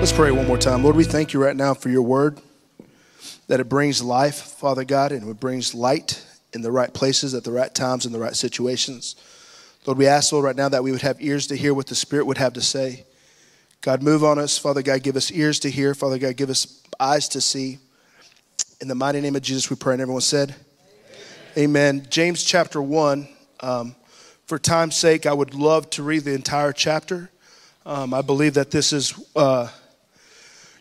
Let's pray one more time. Lord, we thank you right now for your word, that it brings life, Father God, and it brings light in the right places at the right times in the right situations. Lord, we ask, Lord, right now that we would have ears to hear what the Spirit would have to say. God, move on us. Father God, give us ears to hear. Father God, give us eyes to see. In the mighty name of Jesus, we pray. And everyone said, Amen. Amen. James chapter 1. Um, for time's sake, I would love to read the entire chapter. Um, I believe that this is. Uh,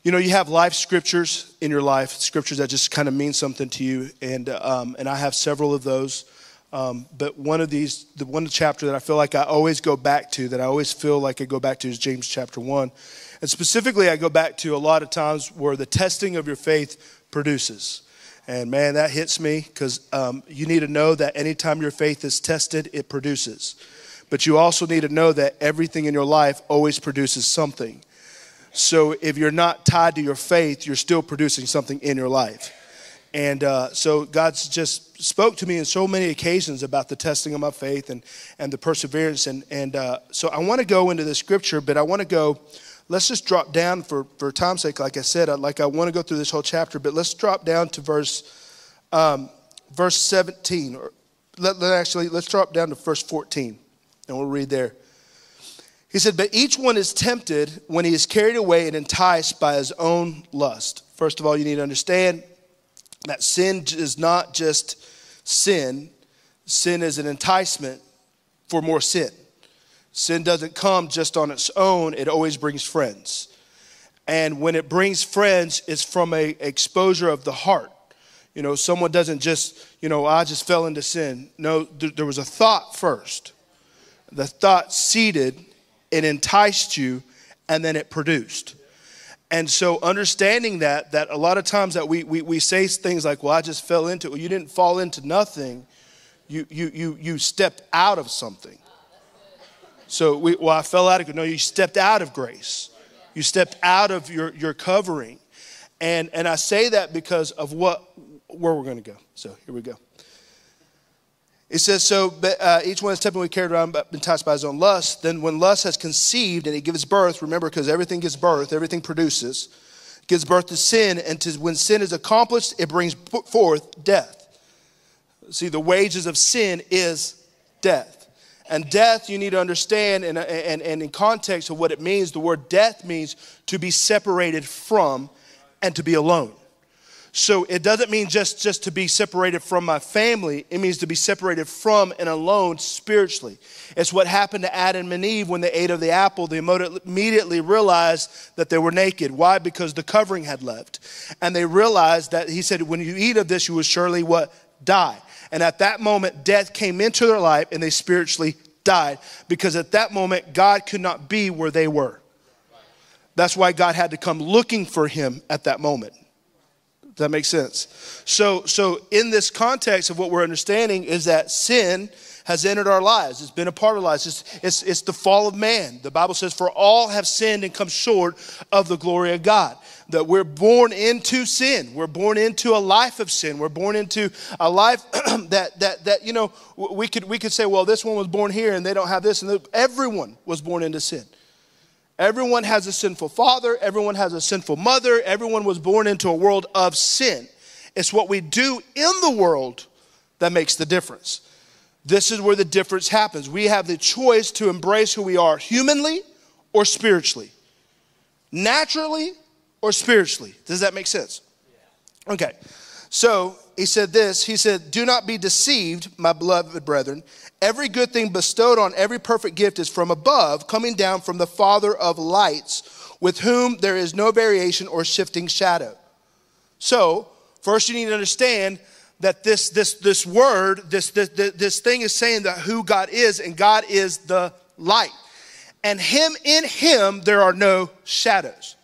you know, you have life scriptures in your life, scriptures that just kind of mean something to you, and um, and I have several of those. Um, but one of these, the one chapter that I feel like I always go back to, that I always feel like I go back to, is James chapter one, and specifically I go back to a lot of times where the testing of your faith produces. And man, that hits me because um, you need to know that anytime your faith is tested, it produces. But you also need to know that everything in your life always produces something. So if you're not tied to your faith, you're still producing something in your life. And uh, so God's just spoke to me in so many occasions about the testing of my faith and, and the perseverance. And, and uh, so I want to go into the scripture, but I want to go, let's just drop down for, for time's sake. Like I said, I, like I want to go through this whole chapter, but let's drop down to verse, um, verse 17. Or let, let actually, let's drop down to verse 14 and we'll read there. He said, But each one is tempted when he is carried away and enticed by his own lust. First of all, you need to understand that sin is not just sin, sin is an enticement for more sin. Sin doesn't come just on its own, it always brings friends. And when it brings friends, it's from a exposure of the heart. You know, someone doesn't just, you know, I just fell into sin. No, there was a thought first. The thought seeded it enticed you, and then it produced. And so understanding that, that a lot of times that we, we, we say things like, well, I just fell into it. Well, you didn't fall into nothing. You, you, you, you stepped out of something. So, we, well, I fell out of, no, you stepped out of grace. You stepped out of your, your covering. And, and I say that because of what, where we're going to go. So here we go. It says, so uh, each one is when carried around, but enticed by his own lust. Then when lust has conceived and it gives birth, remember, because everything gives birth, everything produces, gives birth to sin. And to, when sin is accomplished, it brings forth death. See, the wages of sin is death. And death, you need to understand, and, and, and in context of what it means, the word death means to be separated from and to be alone. So it doesn't mean just, just to be separated from my family. It means to be separated from and alone spiritually. It's what happened to Adam and Eve when they ate of the apple. They immediately realized that they were naked. Why? Because the covering had left. And they realized that he said, when you eat of this, you will surely what? Die. And at that moment, death came into their life and they spiritually died. Because at that moment, God could not be where they were. That's why God had to come looking for him at that moment that makes sense? So, so in this context of what we're understanding is that sin has entered our lives. It's been a part of our lives. It's, it's, it's the fall of man. The Bible says, For all have sinned and come short of the glory of God. That we're born into sin. We're born into a life of sin. We're born into a life that, that, that, you know, we could, we could say, well, this one was born here and they don't have this. And everyone was born into sin. Everyone has a sinful father, everyone has a sinful mother, everyone was born into a world of sin. It's what we do in the world that makes the difference. This is where the difference happens. We have the choice to embrace who we are humanly or spiritually, naturally or spiritually. Does that make sense? Okay. So he said this He said, Do not be deceived, my beloved brethren. Every good thing bestowed on every perfect gift is from above, coming down from the Father of lights, with whom there is no variation or shifting shadow. So, first you need to understand that this, this, this word, this, this, this thing is saying that who God is, and God is the light. And him in him there are no shadows.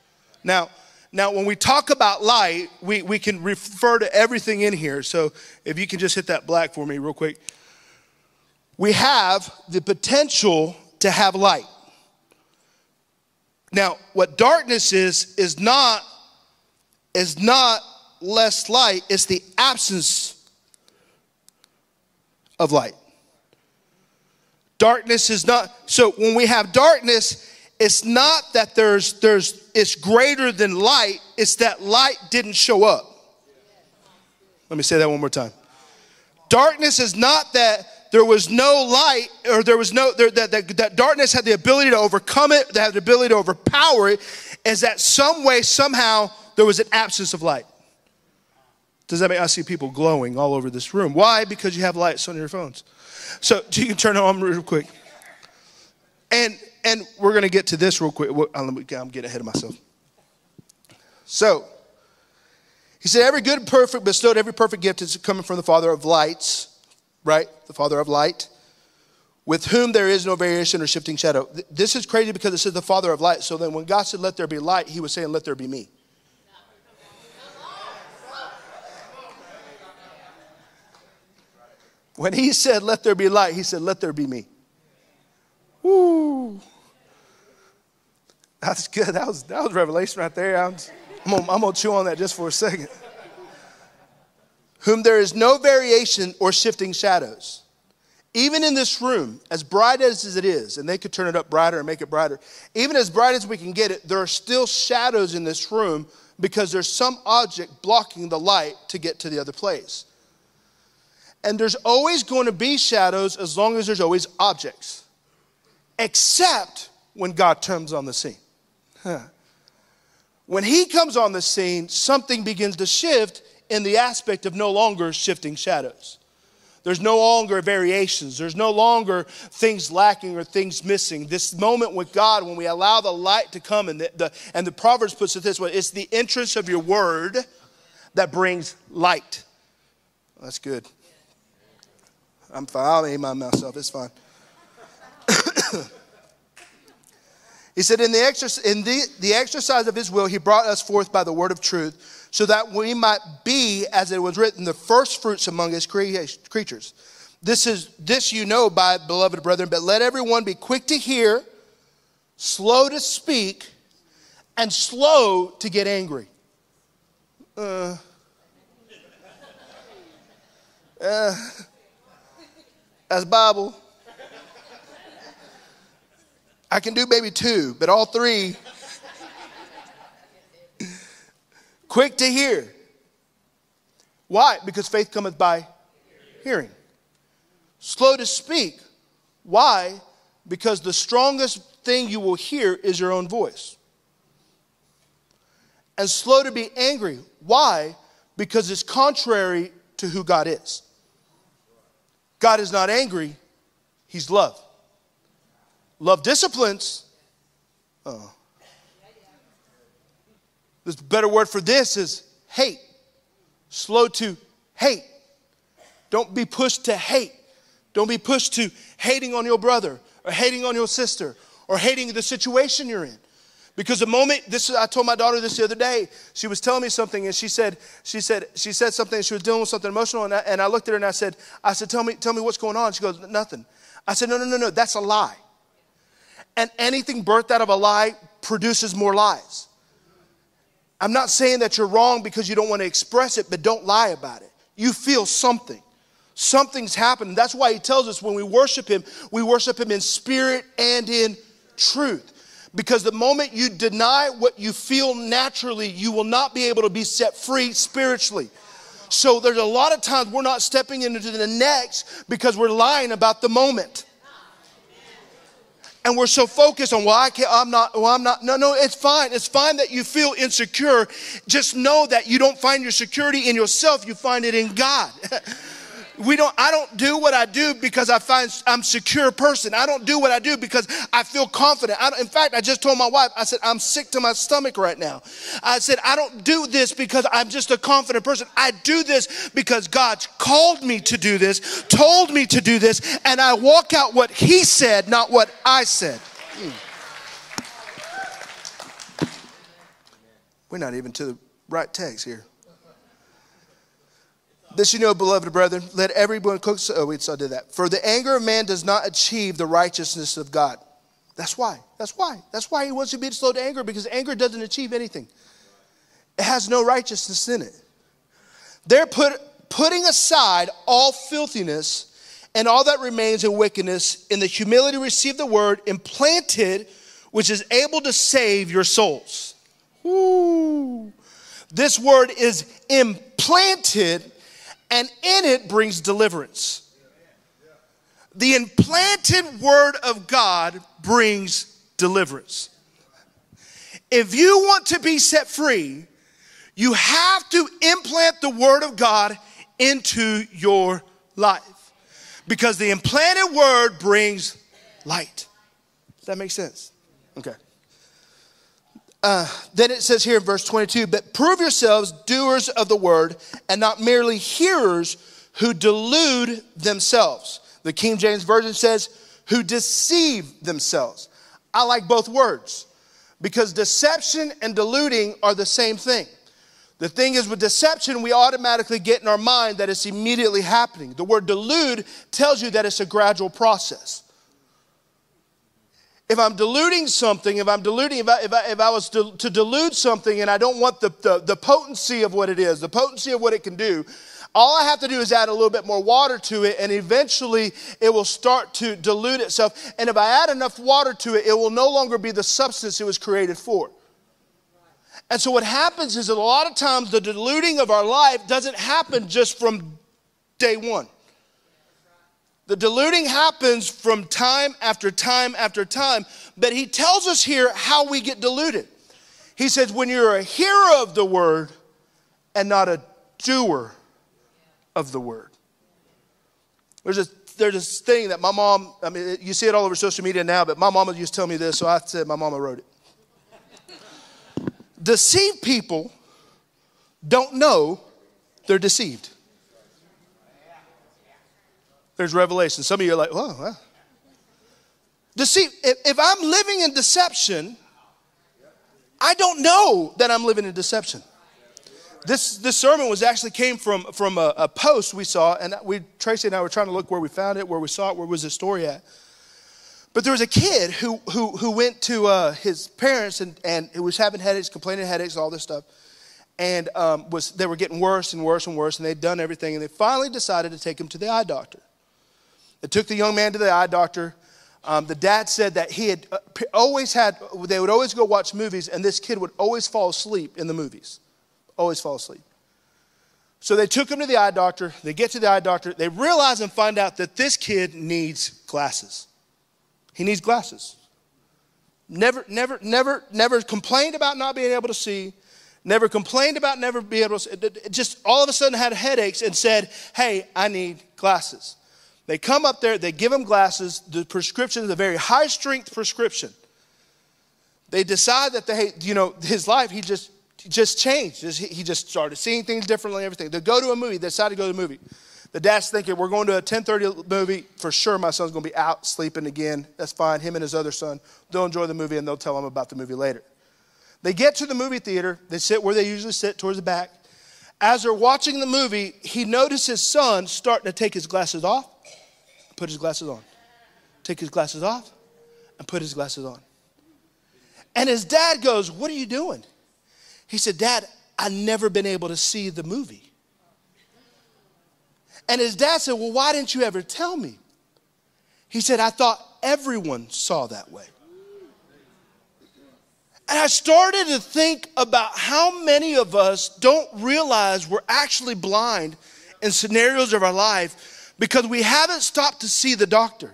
Now, now, when we talk about light, we, we can refer to everything in here. So if you can just hit that black for me real quick. We have the potential to have light. Now, what darkness is, is not, is not less light, it's the absence of light. Darkness is not, so when we have darkness, it's not that there's there's it's greater than light, it's that light didn't show up. Let me say that one more time. Darkness is not that there was no light or there was no there, that, that, that darkness had the ability to overcome it, that had the ability to overpower it, is that some way, somehow, there was an absence of light. Does that mean I see people glowing all over this room? Why? Because you have lights on your phones. So you can turn on real quick. And and we're going to get to this real quick. Uh, I'm getting ahead of myself. So he said, Every good, perfect, bestowed, every perfect gift is coming from the Father of lights, right? The Father of light, with whom there is no variation or shifting shadow. This is crazy because it says the Father of light. So then when God said, Let there be light, he was saying, Let there be me. When he said, Let there be light, he said, Let there be me. Woo. That's good. That was, that was revelation right there. I'm, I'm gonna, I'm gonna chew on that just for a second. Whom there is no variation or shifting shadows. Even in this room, as bright as it is, and they could turn it up brighter and make it brighter, even as bright as we can get it, there are still shadows in this room because there's some object blocking the light to get to the other place. And there's always going to be shadows as long as there's always objects, except when God turns on the scene. When he comes on the scene, something begins to shift in the aspect of no longer shifting shadows. There's no longer variations. There's no longer things lacking or things missing. This moment with God, when we allow the light to come, and the, the, and the Proverbs puts it this way it's the entrance of your word that brings light. That's good. I'm fine. I'll aim myself. It's fine. He said, In, the, exercise, in the, the exercise of his will, he brought us forth by the word of truth, so that we might be, as it was written, the first fruits among his creatures. This is this you know by beloved brethren, but let everyone be quick to hear, slow to speak, and slow to get angry. Uh, uh, that's Bible. I can do maybe two, but all three. Quick to hear. Why? Because faith cometh by hearing. Slow to speak. Why? Because the strongest thing you will hear is your own voice. And slow to be angry. Why? Because it's contrary to who God is. God is not angry, He's love. Love disciplines. Oh. The better word for this is hate. Slow to hate. Don't be pushed to hate. Don't be pushed to hating on your brother or hating on your sister or hating the situation you're in. Because the moment this I told my daughter this the other day, she was telling me something and she said, she said, she said something, she was dealing with something emotional, and I, and I looked at her and I said, I said, tell me, tell me what's going on. She goes, nothing. I said, no, no, no, no, that's a lie. And anything birthed out of a lie produces more lies. I'm not saying that you're wrong because you don't want to express it, but don't lie about it. You feel something. Something's happened. That's why he tells us when we worship him, we worship him in spirit and in truth. Because the moment you deny what you feel naturally, you will not be able to be set free spiritually. So there's a lot of times we're not stepping into the next because we're lying about the moment and we're so focused on well I can't I'm not well I'm not no no it's fine. It's fine that you feel insecure. Just know that you don't find your security in yourself you find it in God we don't i don't do what i do because i find i'm secure person. I don't do what i do because i feel confident. I in fact i just told my wife i said i'm sick to my stomach right now. I said i don't do this because i'm just a confident person. I do this because god's called me to do this told me to do this and i walk out what he said not what i said. Hmm. we're not even to the right text here this you know, beloved brethren, let everyone cook. Oh, we saw did that. For the anger of man does not achieve the righteousness of God. That's why. That's why. That's why he wants you to be slow to anger because anger doesn't achieve anything. It has no righteousness in it. They're put, putting aside all filthiness and all that remains in wickedness in the humility receive the word implanted which is able to save your souls. Ooh. This word is implanted, and in it brings deliverance. The implanted word of God brings deliverance. If you want to be set free, you have to implant the word of God into your life because the implanted word brings light. Does that make sense? Okay. Uh, then it says here in verse 22 but prove yourselves doers of the word and not merely hearers who delude themselves. The King James Version says, who deceive themselves. I like both words because deception and deluding are the same thing. The thing is, with deception, we automatically get in our mind that it's immediately happening. The word delude tells you that it's a gradual process. If I'm diluting something, if I'm diluting, if I, if I, if I was to, to delude something and I don't want the, the, the potency of what it is, the potency of what it can do, all I have to do is add a little bit more water to it, and eventually it will start to dilute itself. And if I add enough water to it, it will no longer be the substance it was created for. And so, what happens is that a lot of times the diluting of our life doesn't happen just from day one. The diluting happens from time after time after time, but he tells us here how we get diluted. He says, when you're a hearer of the word and not a doer of the word. There's a there's this thing that my mom, I mean, you see it all over social media now, but my mama used to tell me this, so I said my mama wrote it. Deceived people don't know they're deceived. There's revelation. Some of you are like, whoa, well. Deceive. If, if I'm living in deception, I don't know that I'm living in deception this, this sermon was actually came from, from a, a, post we saw, and we, Tracey and I were trying to look where we found it, where we saw it, where was the story at. But there was a kid who, who, who went to uh, his parents and, and was having headaches, complaining headaches, all this stuff. And um, was, they were getting worse and worse and worse, and they'd done everything, and they finally decided to take him to the eye doctor. They took the young man to the eye doctor. Um, the dad said that he had uh, always had, they would always go watch movies, and this kid would always fall asleep in the movies always fall asleep. So they took him to the eye doctor. They get to the eye doctor. They realize and find out that this kid needs glasses. He needs glasses. Never, never, never, never complained about not being able to see. Never complained about never being able to see. Just all of a sudden had headaches and said, Hey, I need glasses. They come up there, they give him glasses. The prescription is a very high strength prescription. They decide that they, you know, his life, he just just changed. He just started seeing things differently everything. They go to a movie. They decide to go to a movie. The dad's thinking, we're going to a 1030 movie. For sure, my son's going to be out sleeping again. That's fine. Him and his other son, they'll enjoy the movie and they'll tell him about the movie later. They get to the movie theater. They sit where they usually sit, towards the back. As they're watching the movie, he notices his son starting to take his glasses off, put his glasses on. Take his glasses off, and put his glasses on. And his dad goes, What are you doing? He said, Dad, I've never been able to see the movie. And his dad said, Well, why didn't you ever tell me? He said, I thought everyone saw that way. And I started to think about how many of us don't realize we're actually blind in scenarios of our life because we haven't stopped to see the doctor.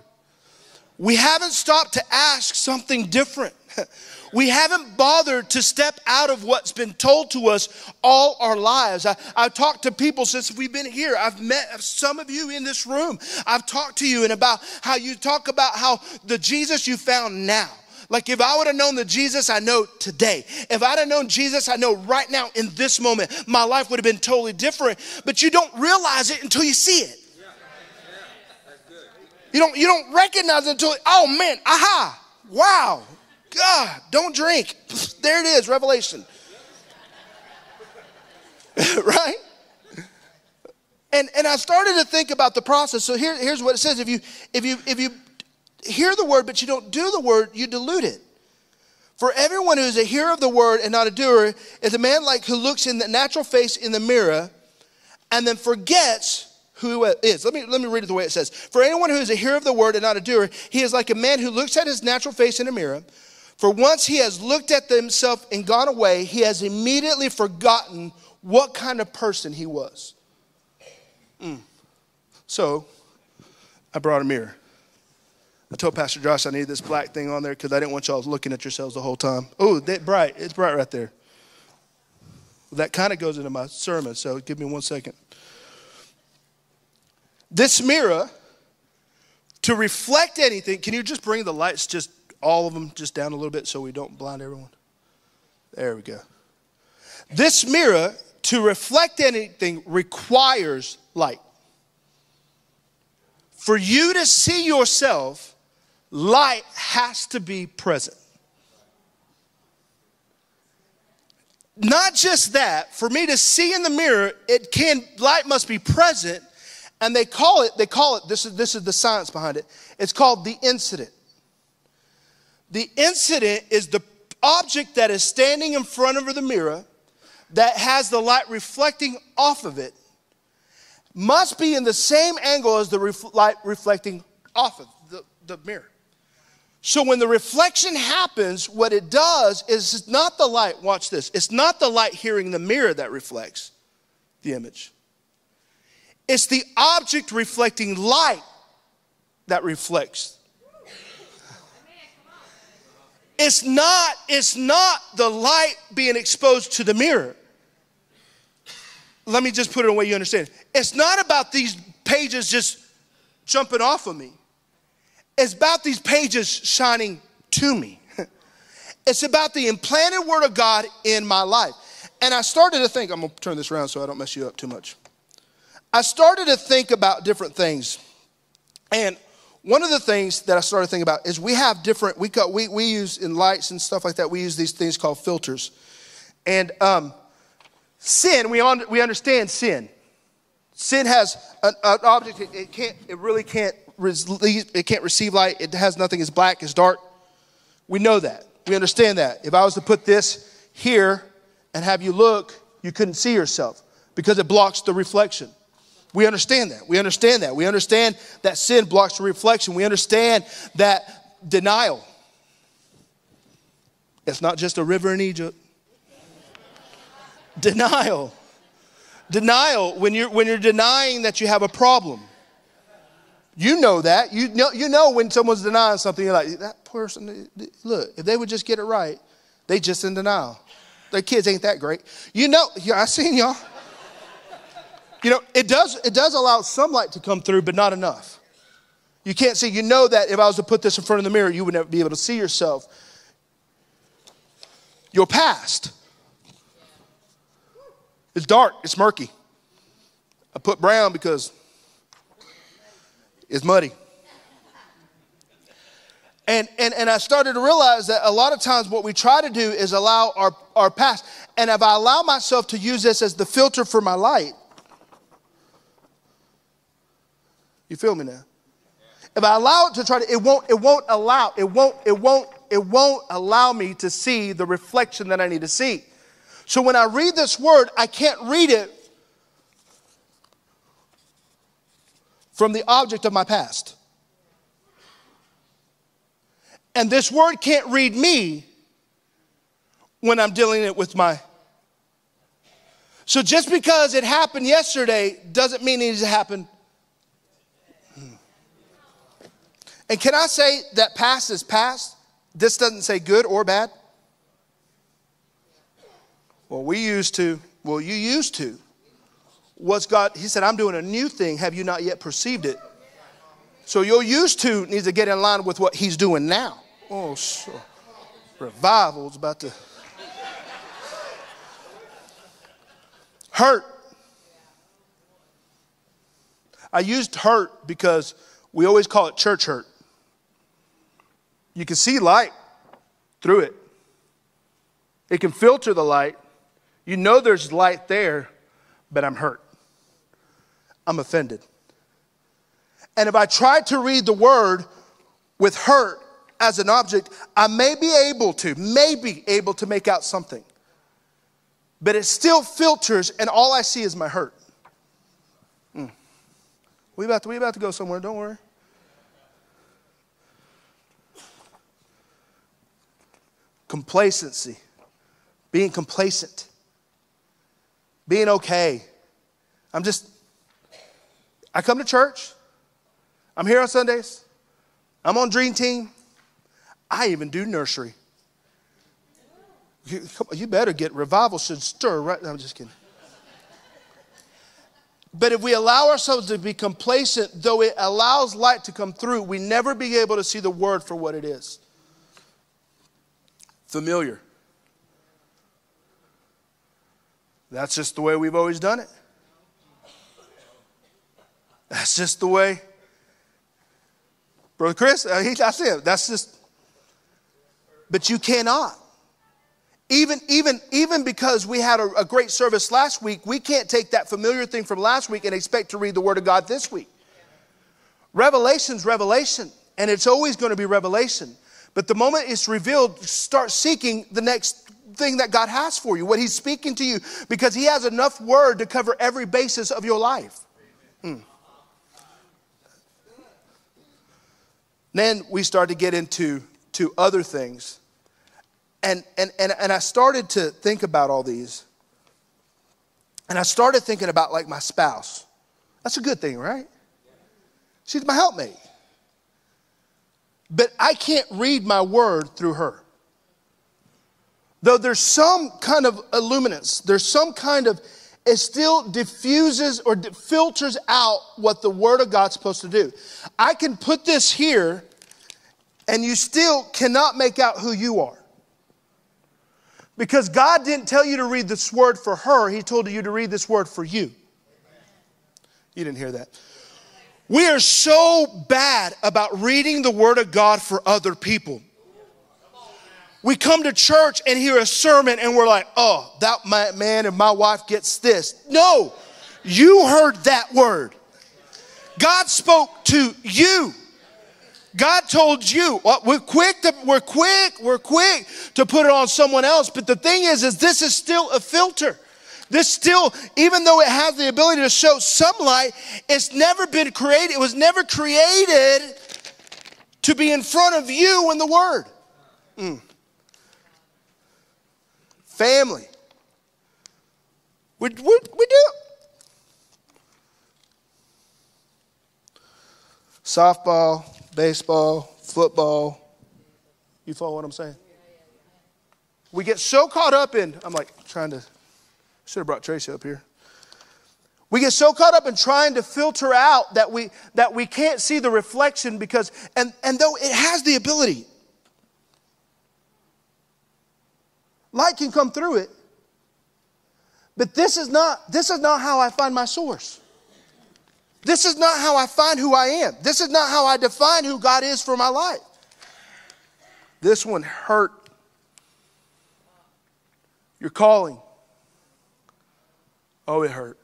We haven't stopped to ask something different. We haven't bothered to step out of what's been told to us all our lives. I, have talked to people since we've been here. I've met some of you in this room. I've talked to you and about how you talk about how the Jesus you found now. Like if I would have known the Jesus I know today, if I'd have known Jesus I know right now in this moment, my life would have been totally different. But you don't realize it until you see it. You don't, you don't recognize it until, oh man, aha, wow, God, don't drink. There it is, Revelation. right? And, and I started to think about the process. So here, here's what it says. If you, if, you, if you hear the word, but you don't do the word, you dilute it. For everyone who is a hearer of the word and not a doer is a man like who looks in the natural face in the mirror and then forgets who is. Let me, let me read it the way it says. For anyone who is a hearer of the word and not a doer, he is like a man who looks at his natural face in a mirror For once he has looked at himself and gone away, he has immediately forgotten what kind of person he was. Mm. So, I brought a mirror. I told Pastor Josh I needed this black thing on there because I didn't want y'all looking at yourselves the whole time. Oh, that bright. It's bright right there. That kind of goes into my sermon, so give me one second. This mirror, to reflect anything, can you just bring the lights, just all of them, just down a little bit so we don't blind everyone? There we go. This mirror, to reflect anything, requires light. For you to see yourself, light has to be present. Not just that, for me to see in the mirror, it can light must be present, and they call it, they call it, this is this is the science behind it. It's called the incident. The incident is the object that is standing in front of the mirror that has the light reflecting off of it must be in the same angle as the ref- light reflecting off of the, the mirror. So when the reflection happens, what it does is it's not the light, watch this, it's not the light hearing the mirror that reflects the image. It's the object reflecting light that reflects. It's not, it's not the light being exposed to the mirror. Let me just put it in a way you understand. It's not about these pages just jumping off of me. It's about these pages shining to me. It's about the implanted word of God in my life. And I started to think, I'm gonna turn this around so I don't mess you up too much. I started to think about different things. And one of the things that I started thinking about is we have different, we, got, we, we use in lights and stuff like that, we use these things called filters. And um, sin, we, on, we understand sin. Sin has an, an object, it, it, can't, it really can't it can't receive light. It has nothing. It's black. It's dark. We know that. We understand that. If I was to put this here and have you look, you couldn't see yourself because it blocks the reflection. We understand that. We understand that. We understand that sin blocks reflection. We understand that denial. It's not just a river in Egypt. Denial. Denial, when you're, when you're denying that you have a problem. You know that. You know, you know when someone's denying something, you're like, that person, look, if they would just get it right, they just in denial. Their kids ain't that great. You know, yeah, I seen y'all. You know, it does, it does allow some light to come through, but not enough. You can't see, you know that if I was to put this in front of the mirror, you would never be able to see yourself. Your past. It's dark, it's murky. I put brown because it's muddy. And, and, and I started to realize that a lot of times what we try to do is allow our, our past. And if I allow myself to use this as the filter for my light, you feel me now? If I allow it to try to, it won't, it won't allow, it won't, it won't, it won't allow me to see the reflection that I need to see. So when I read this word, I can't read it from the object of my past. And this word can't read me when I'm dealing it with my. So just because it happened yesterday doesn't mean it needs to happen. And can I say that past is past? This doesn't say good or bad. Well, we used to, well, you used to was God, He said, I'm doing a new thing. Have you not yet perceived it? So your used to needs to get in line with what He's doing now. Oh, so revival's about to hurt. I used hurt because we always call it church hurt. You can see light through it. It can filter the light. You know there's light there, but I'm hurt. I'm offended. And if I try to read the word with hurt as an object, I may be able to, may be able to make out something. But it still filters, and all I see is my hurt. Mm. We about to, we about to go somewhere, don't worry. Complacency, being complacent, being okay. I'm just, I come to church, I'm here on Sundays, I'm on Dream Team, I even do nursery. You, you better get revival should stir right I'm just kidding. But if we allow ourselves to be complacent, though it allows light to come through, we never be able to see the word for what it is. Familiar. That's just the way we've always done it. That's just the way. Brother Chris, uh, he, that's it. That's just. But you cannot. Even, even, even because we had a, a great service last week, we can't take that familiar thing from last week and expect to read the Word of God this week. Revelation's revelation, and it's always going to be revelation. But the moment it's revealed, start seeking the next thing that God has for you, what He's speaking to you, because He has enough word to cover every basis of your life. Hmm. Then we start to get into to other things and, and, and, and I started to think about all these. And I started thinking about like my spouse. That's a good thing, right? She's my helpmate. But I can't read my word through her. Though there's some kind of illuminance, there's some kind of, it still diffuses or filters out what the word of God's supposed to do. I can put this here, and you still cannot make out who you are. Because God didn't tell you to read this word for her, He told you to read this word for you. You didn't hear that. We are so bad about reading the word of God for other people. We come to church and hear a sermon and we're like, oh, that man and my wife gets this. No, you heard that word. God spoke to you. God told you, we're quick to, we're quick, we're quick to put it on someone else. But the thing is, is this is still a filter. This still, even though it has the ability to show some light, it's never been created. It was never created to be in front of you in the Word. Mm. Family. We, we, we do. Softball, baseball, football. You follow what I'm saying? We get so caught up in, I'm like trying to, should have brought Tracey up here. We get so caught up in trying to filter out that we that we can't see the reflection because and, and though it has the ability, light can come through it. But this is not this is not how I find my source. This is not how I find who I am. This is not how I define who God is for my life. This one hurt. Your calling. Oh, it hurt.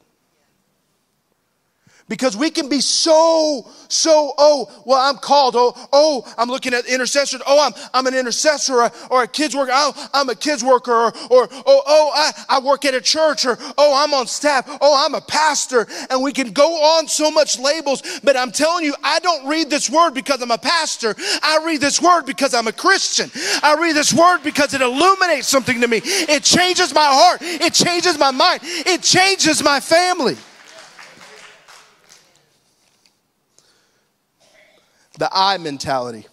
Because we can be so, so, oh, well, I'm called. Oh, oh, I'm looking at intercessors. Oh, I'm, I'm an intercessor or, or a kids worker. Oh, I'm a kids worker. Or, or oh, oh, I, I work at a church. Or, oh, I'm on staff. Oh, I'm a pastor. And we can go on so much labels. But I'm telling you, I don't read this word because I'm a pastor. I read this word because I'm a Christian. I read this word because it illuminates something to me. It changes my heart. It changes my mind. It changes my family. The I mentality.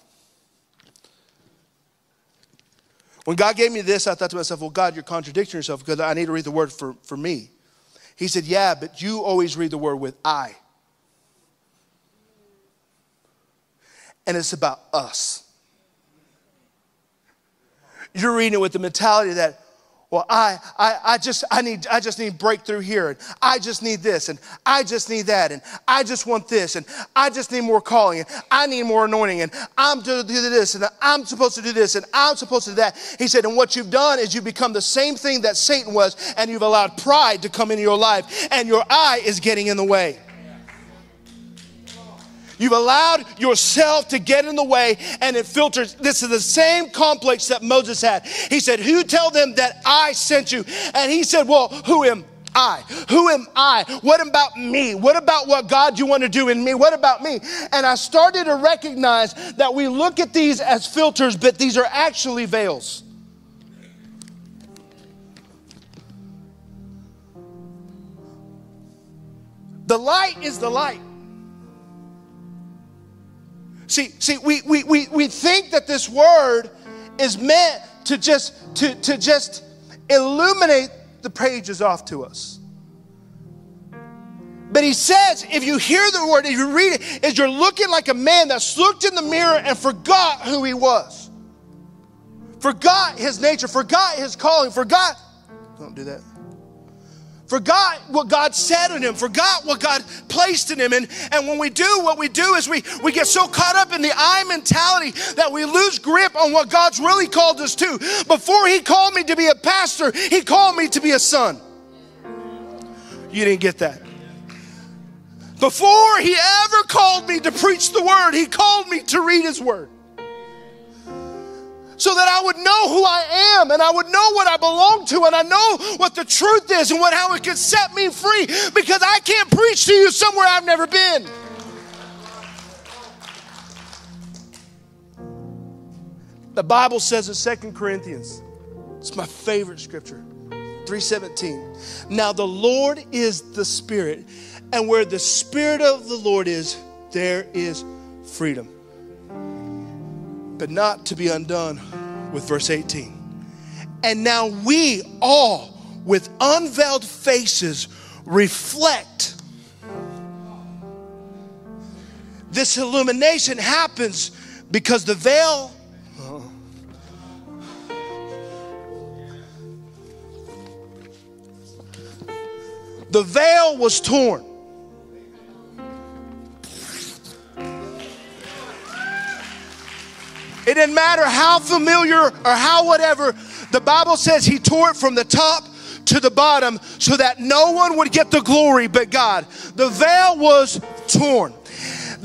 When God gave me this, I thought to myself, well, God, you're contradicting yourself because I need to read the word for, for me. He said, yeah, but you always read the word with I. And it's about us. You're reading it with the mentality that well I, I i just i need i just need breakthrough here and i just need this and i just need that and i just want this and i just need more calling and i need more anointing and i'm to do this and i'm supposed to do this and i'm supposed to do that. He said and what you've done is you've become the same thing that satan was and you've allowed pride to come into your life and your eye is getting in the way You've allowed yourself to get in the way and it filters. This is the same complex that Moses had. He said, Who tell them that I sent you? And he said, Well, who am I? Who am I? What about me? What about what God you want to do in me? What about me? And I started to recognize that we look at these as filters, but these are actually veils. The light is the light. See, see, we, we, we, we think that this word is meant to just to, to just illuminate the pages off to us. But he says, if you hear the word, if you read it, is you're looking like a man that's looked in the mirror and forgot who he was. Forgot his nature, forgot his calling, forgot. Don't do that forgot what God said in him, forgot what God placed in him. And, and when we do, what we do is we, we get so caught up in the I mentality that we lose grip on what God's really called us to. Before he called me to be a pastor, he called me to be a son. You didn't get that. Before he ever called me to preach the word, he called me to read his word so that I would know who I am and I would know what I belong to and I know what the truth is and what how it can set me free because I can't preach to you somewhere I've never been. The Bible says in Second Corinthians, it's my favorite scripture, 317. Now the Lord is the Spirit, and where the Spirit of the Lord is, there is freedom but not to be undone with verse 18. And now we all, with unveiled faces, reflect. This illumination happens because the veil. The veil was torn. It didn't matter how familiar or how whatever. The Bible says he tore it from the top to the bottom so that no one would get the glory but God. The veil was torn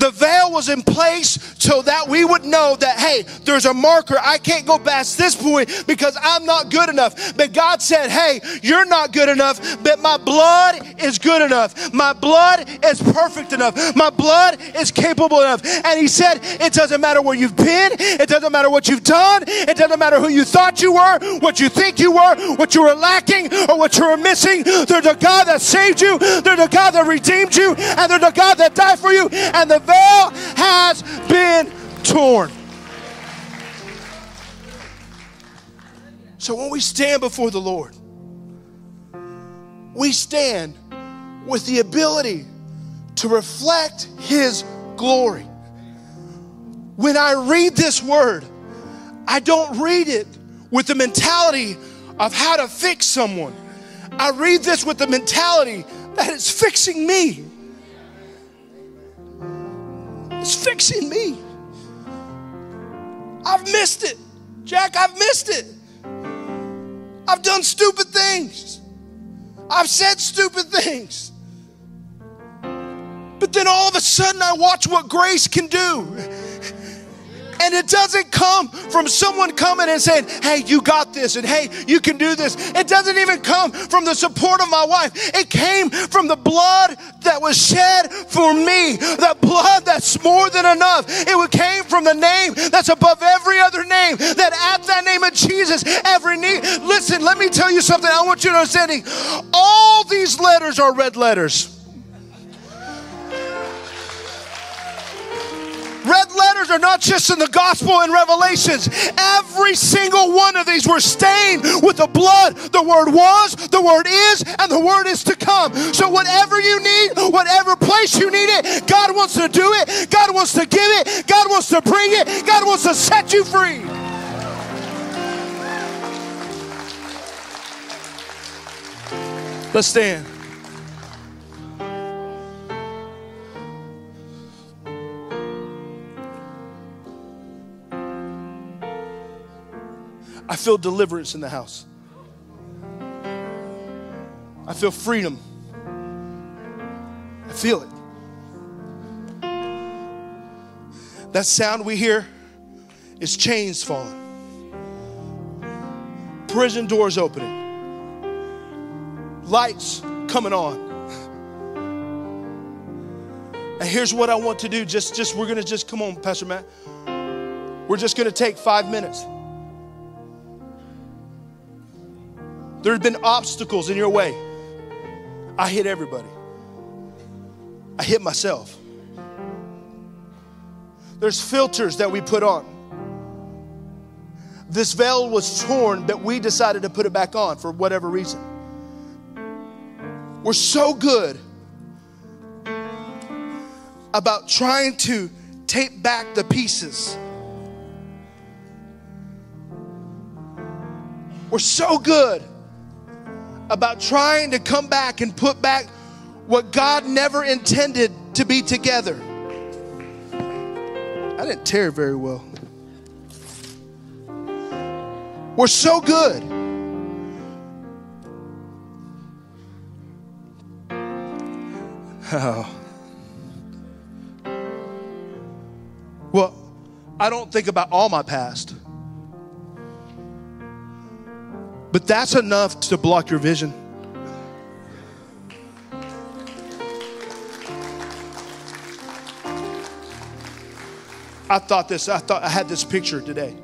the veil was in place so that we would know that, hey, there's a marker. I can't go past this point because I'm not good enough. But God said, hey, you're not good enough, but my blood is good enough. My blood is perfect enough. My blood is capable enough. And He said, it doesn't matter where you've been, it doesn't matter what you've done, it doesn't matter who you thought you were, what you think you were, what you were lacking, or what you were missing. There's a God that saved you, there's a God that redeemed you, and there's a God that died for you. And the veil has been torn. So when we stand before the Lord, we stand with the ability to reflect His glory. When I read this word, I don't read it with the mentality of how to fix someone. I read this with the mentality that it's fixing me. It's fixing me. I've missed it. Jack, I've missed it. I've done stupid things. I've said stupid things. But then all of a sudden, I watch what grace can do. And it doesn't come from someone coming and saying, hey, you got this, and hey, you can do this. It doesn't even come from the support of my wife. It came from the blood that was shed for me, the blood that's more than enough. It came from the name that's above every other name, that at that name of Jesus, every knee. Listen, let me tell you something. I want you to understand. All these letters are red letters. Red letters are not just in the gospel and revelations. Every single one of these were stained with the blood. The word was, the word is, and the word is to come. So, whatever you need, whatever place you need it, God wants to do it. God wants to give it. God wants to bring it. God wants to set you free. Let's stand. I feel deliverance in the house. I feel freedom. I feel it. That sound we hear is chains falling, prison doors opening, lights coming on. And here's what I want to do. Just, just we're gonna just come on, Pastor Matt. We're just gonna take five minutes. There have been obstacles in your way. I hit everybody. I hit myself. There's filters that we put on. This veil was torn, but we decided to put it back on for whatever reason. We're so good about trying to tape back the pieces. We're so good about trying to come back and put back what God never intended to be together. I didn't tear very well. We're so good. Oh. Well, I don't think about all my past. But that's enough to block your vision. I thought this, I thought I had this picture today.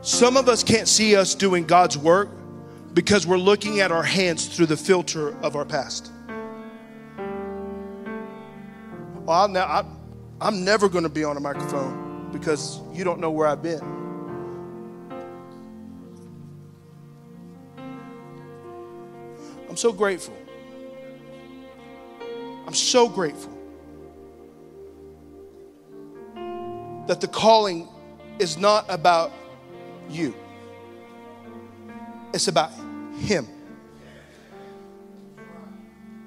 Some of us can't see us doing God's work because we're looking at our hands through the filter of our past. Well, i I'm never going to be on a microphone because you don't know where I've been. So grateful. I'm so grateful that the calling is not about you, it's about Him.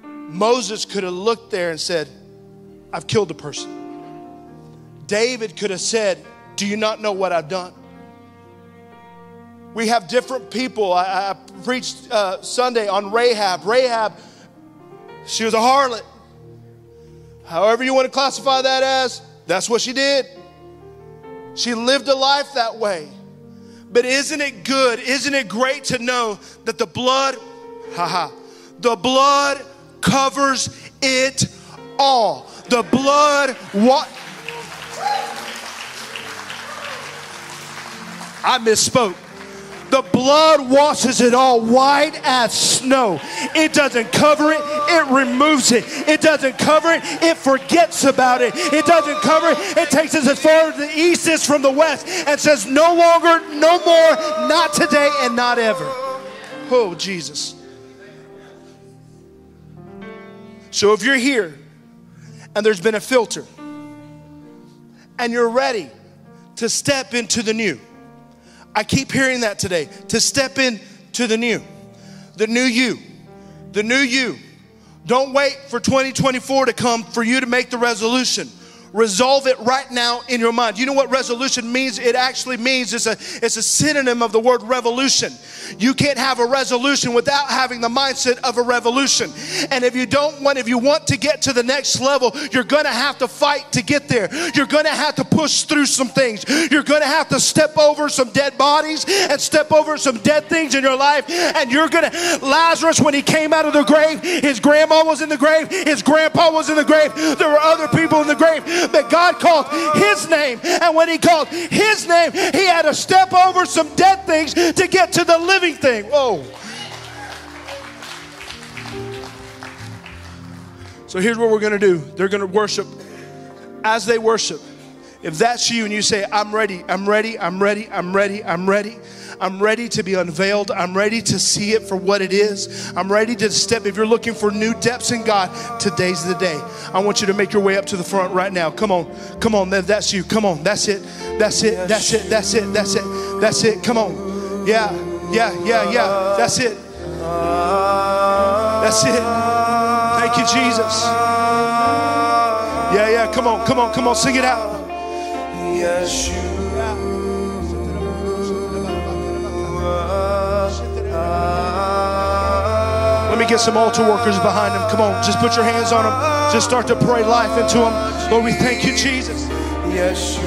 Moses could have looked there and said, I've killed a person. David could have said, Do you not know what I've done? We have different people. I, I preached uh, Sunday on Rahab. Rahab, she was a harlot. However, you want to classify that as, that's what she did. She lived a life that way. But isn't it good? Isn't it great to know that the blood, haha, the blood covers it all. The blood, what? I misspoke. The blood washes it all white as snow. It doesn't cover it, it removes it. It doesn't cover it, it forgets about it. It doesn't cover it, it takes us as far as the east is from the west and says, No longer, no more, not today, and not ever. Oh, Jesus. So if you're here and there's been a filter and you're ready to step into the new, I keep hearing that today to step in to the new, the new you, the new you. Don't wait for 2024 to come for you to make the resolution. Resolve it right now in your mind. You know what resolution means? It actually means it's a, it's a synonym of the word revolution. You can't have a resolution without having the mindset of a revolution. And if you don't want, if you want to get to the next level, you're going to have to fight to get there. You're going to have to push through some things. You're going to have to step over some dead bodies and step over some dead things in your life. And you're going to, Lazarus, when he came out of the grave, his grandma was in the grave, his grandpa was in the grave, there were other people in the grave that God called his name. And when he called his name, he had to step over some dead things to get to the living thing. Whoa. So here's what we're going to do they're going to worship. As they worship, if that's you and you say, I'm ready, I'm ready, I'm ready, I'm ready, I'm ready. I'm ready to be unveiled. I'm ready to see it for what it is. I'm ready to step. If you're looking for new depths in God, today's the day. I want you to make your way up to the front right now. Come on. Come on. That's you. Come on. That's it. That's it. That's it. That's it. That's it. That's it. Come on. Yeah. Yeah. Yeah. Yeah. That's it. That's it. Thank you, Jesus. Yeah. Yeah. Come on. Come on. Come on. Sing it out. Yes, you. Get some altar workers behind them. Come on, just put your hands on them. Just start to pray life into them. Lord, we thank you, Jesus. Yes,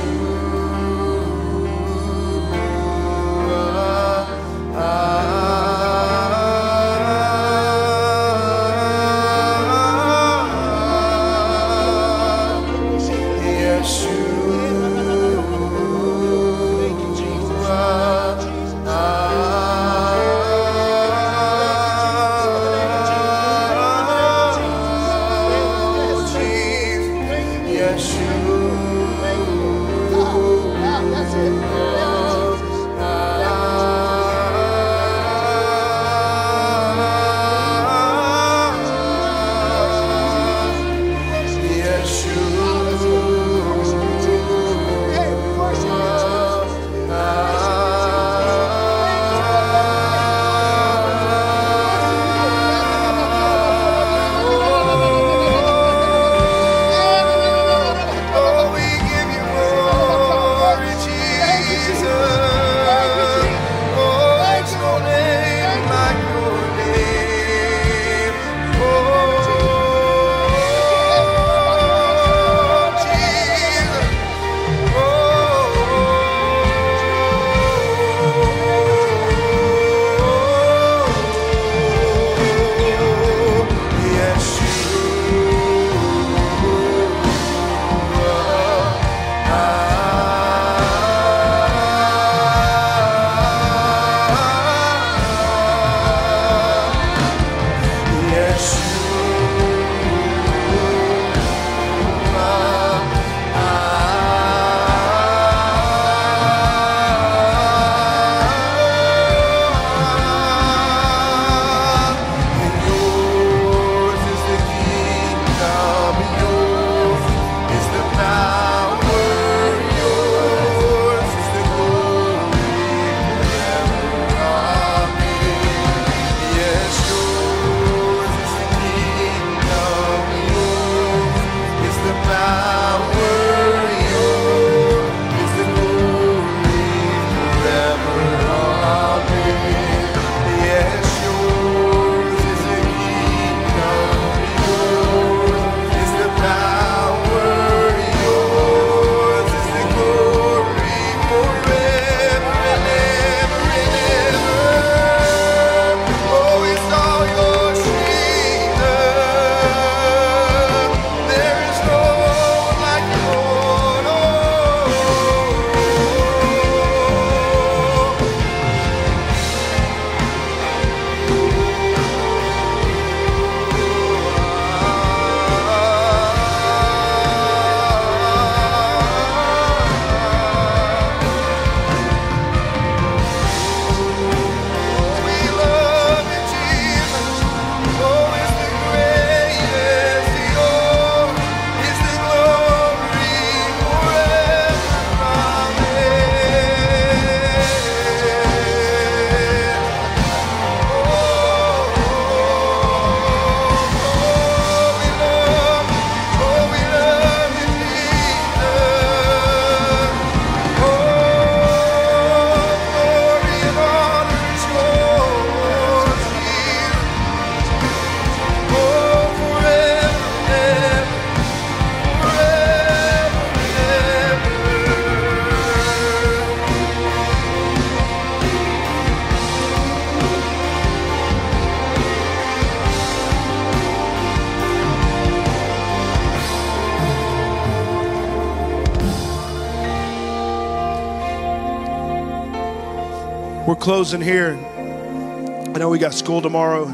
closing here. I know we got school tomorrow.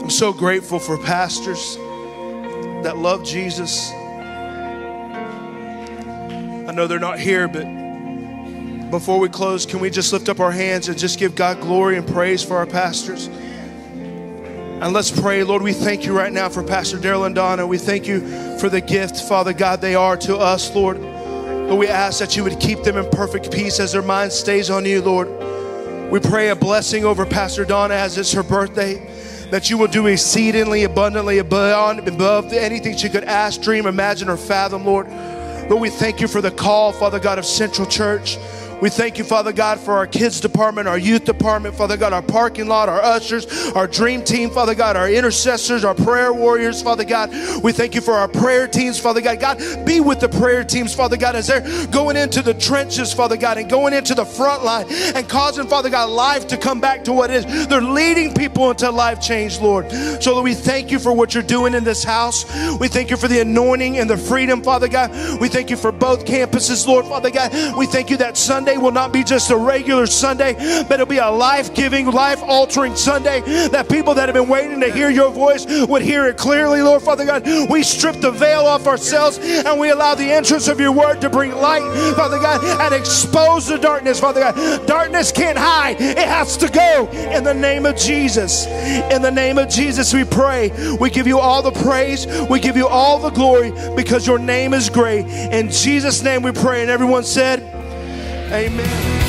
I'm so grateful for pastors that love Jesus. I know they're not here, but before we close, can we just lift up our hands and just give God glory and praise for our pastors? And let's pray, Lord. We thank you right now for Pastor Darrell and Donna. We thank you for the gift, Father God, they are to us, Lord. Lord, we ask that you would keep them in perfect peace as their mind stays on you, Lord. We pray a blessing over Pastor Donna as it's her birthday that you will do exceedingly abundantly above, above anything she could ask, dream, imagine, or fathom, Lord. Lord, we thank you for the call, Father God, of Central Church. We thank you, Father God, for our kids department, our youth department, Father God, our parking lot, our ushers, our dream team, Father God, our intercessors, our prayer warriors, Father God. We thank you for our prayer teams, Father God. God, be with the prayer teams, Father God, as they're going into the trenches, Father God, and going into the front line and causing, Father God, life to come back to what is. They're leading people into life change, Lord. So, Lord, we thank you for what you're doing in this house. We thank you for the anointing and the freedom, Father God. We thank you for both campuses, Lord, Father God. We thank you that Sunday Sunday will not be just a regular Sunday, but it'll be a life giving, life altering Sunday that people that have been waiting to hear your voice would hear it clearly, Lord Father God. We strip the veil off ourselves and we allow the entrance of your word to bring light, Father God, and expose the darkness, Father God. Darkness can't hide, it has to go in the name of Jesus. In the name of Jesus, we pray. We give you all the praise, we give you all the glory because your name is great. In Jesus' name we pray. And everyone said, Amen.